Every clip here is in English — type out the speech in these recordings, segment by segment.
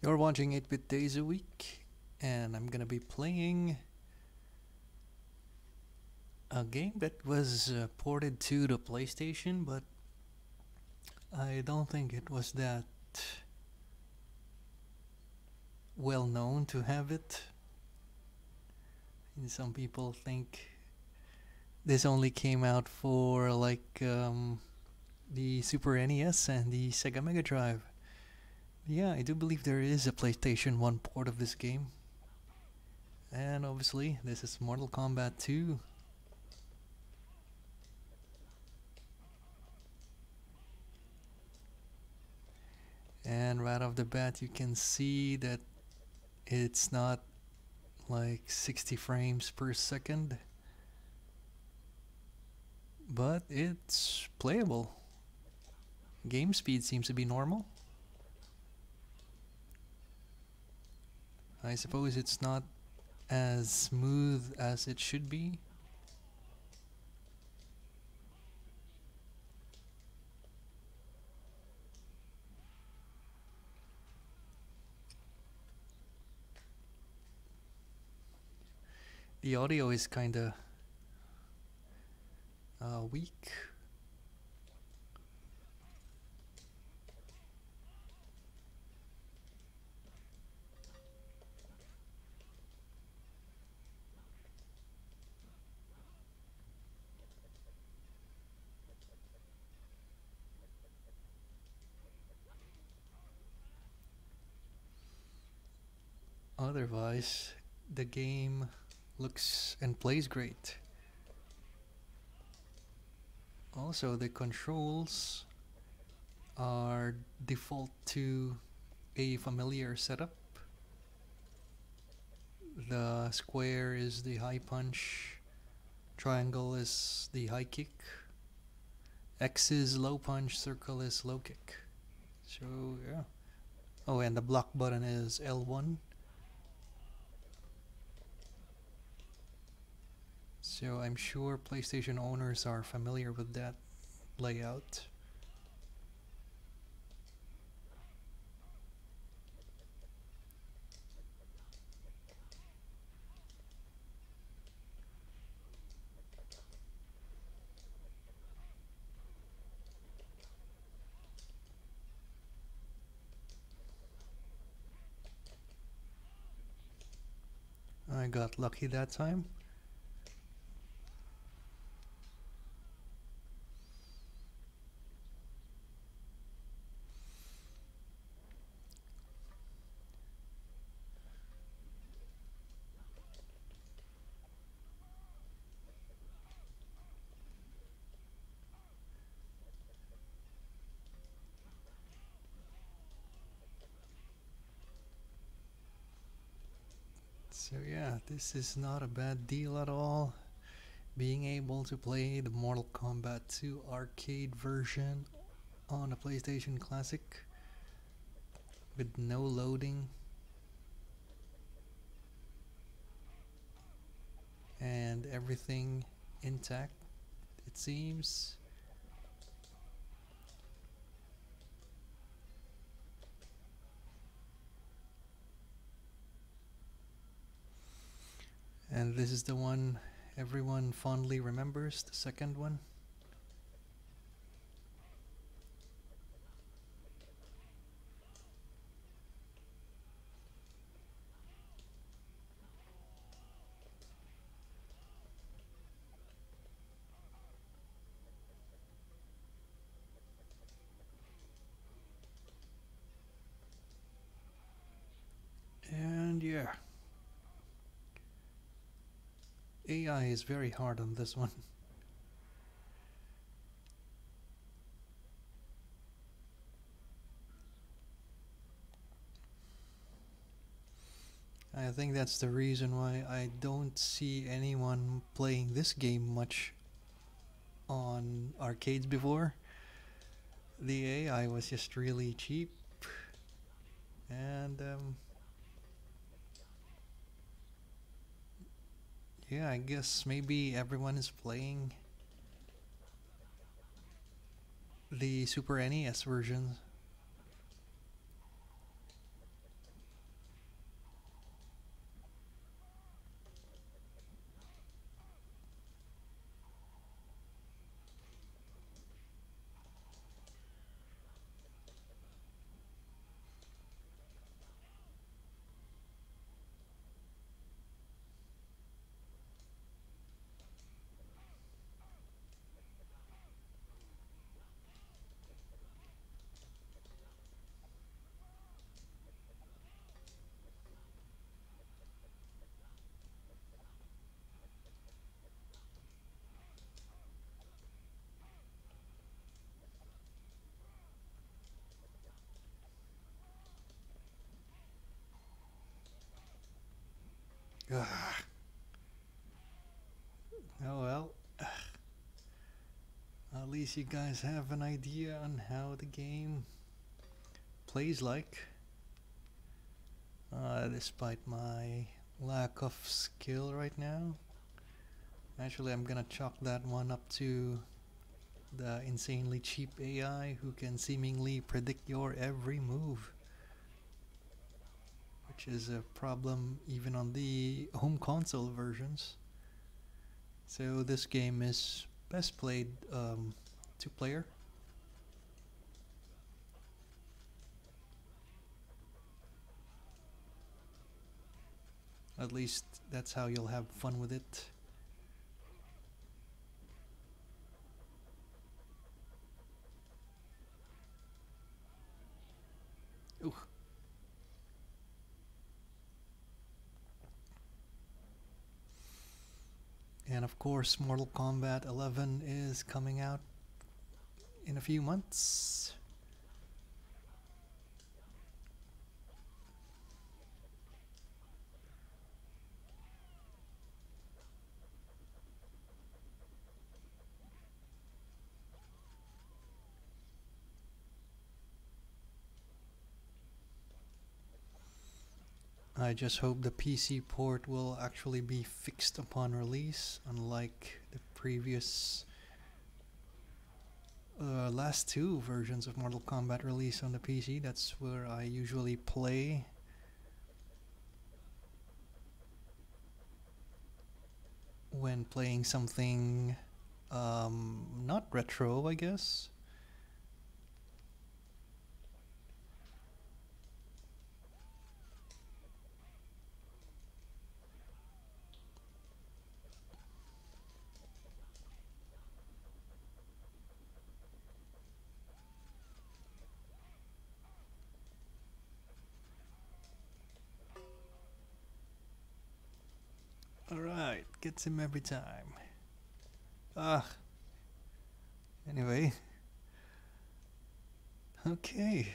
You're watching 8 Bit Days a Week, and I'm gonna be playing a game that was uh, ported to the PlayStation, but I don't think it was that well known to have it. And some people think this only came out for like um, the Super NES and the Sega Mega Drive. Yeah, I do believe there is a PlayStation 1 port of this game. And obviously, this is Mortal Kombat 2. And right off the bat, you can see that it's not like 60 frames per second, but it's playable. Game speed seems to be normal. I suppose it's not as smooth as it should be. The audio is kinda uh, weak. Otherwise, the game looks and plays great. Also, the controls are default to a familiar setup. The square is the high punch, triangle is the high kick, X is low punch, circle is low kick. So, yeah. Oh, and the block button is L1. So I'm sure PlayStation owners are familiar with that layout. I got lucky that time. So yeah, this is not a bad deal at all. Being able to play the Mortal Kombat 2 arcade version on a PlayStation Classic with no loading and everything intact, it seems. And this is the one everyone fondly remembers, the second one. And yeah. AI is very hard on this one. I think that's the reason why I don't see anyone playing this game much on arcades before. The AI was just really cheap and um, yeah, I guess maybe everyone is playing the Super NES version. Oh well. At least you guys have an idea on how the game plays like. Uh, despite my lack of skill right now. Actually, I'm gonna chalk that one up to the insanely cheap AI who can seemingly predict your every move. Which is a problem even on the home console versions. So this game is best played um, two player. At least that's how you'll have fun with it. And of course, Mortal Kombat 11 is coming out in a few months. I just hope the PC port will actually be fixed upon release, unlike the previous uh, last two versions of Mortal Kombat release on the PC. That's where I usually play. When playing something um, not retro, I guess. Gets him every time. Ah. Anyway. Okay.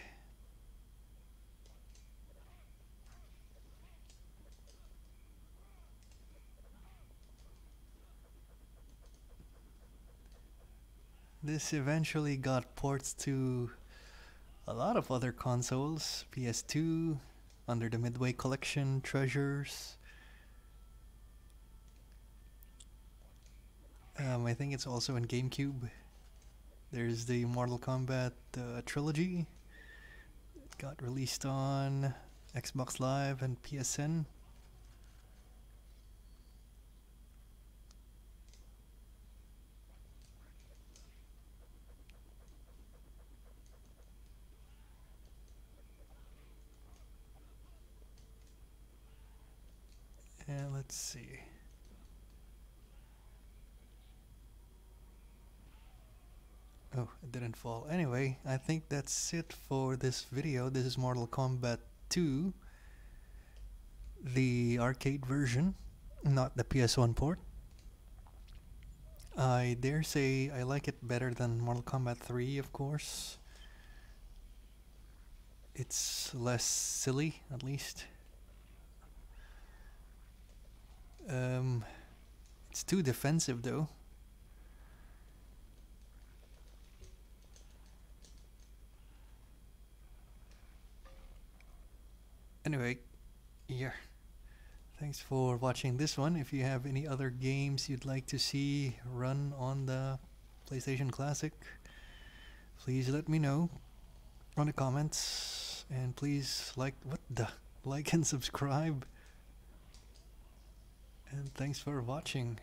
This eventually got ports to a lot of other consoles PS2, under the Midway Collection treasures. Um, I think it's also in GameCube. There's the Mortal Kombat uh, trilogy. It got released on Xbox Live and PSN. And let's see. Oh, it didn't fall. Anyway, I think that's it for this video. This is Mortal Kombat 2. The arcade version, not the PS1 port. I dare say I like it better than Mortal Kombat 3, of course. It's less silly, at least. Um, it's too defensive, though. Anyway, yeah. Thanks for watching this one. If you have any other games you'd like to see run on the PlayStation Classic, please let me know on the comments. And please like, what the? Like and subscribe. And thanks for watching.